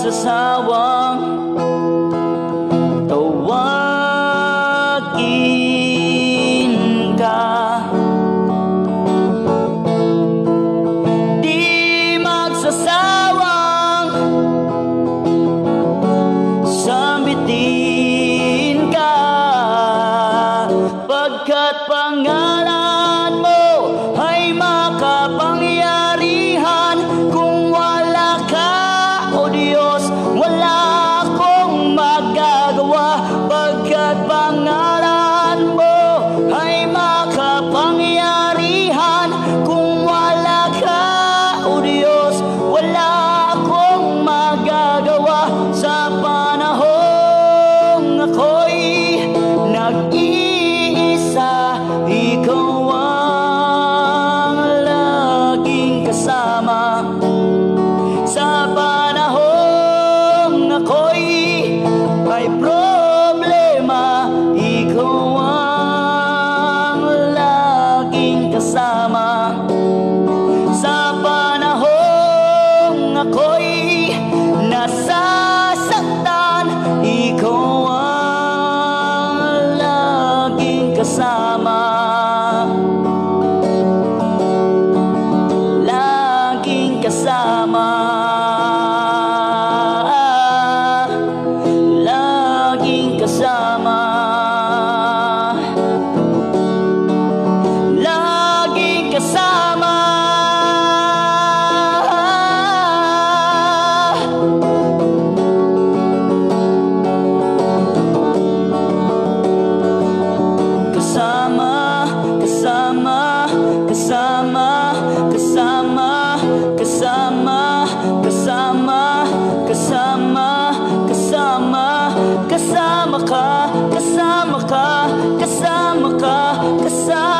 magsasawang tawagin ka. Di magsasawang sambitin ka. Pagkat pangalan kasama. Sa panahong ako'y nasasaktan Ikaw ang laging kasama. Laging kasama kasama, kasama, kasama, kasama, kasama ka, kasama ka, kasama ka, kasama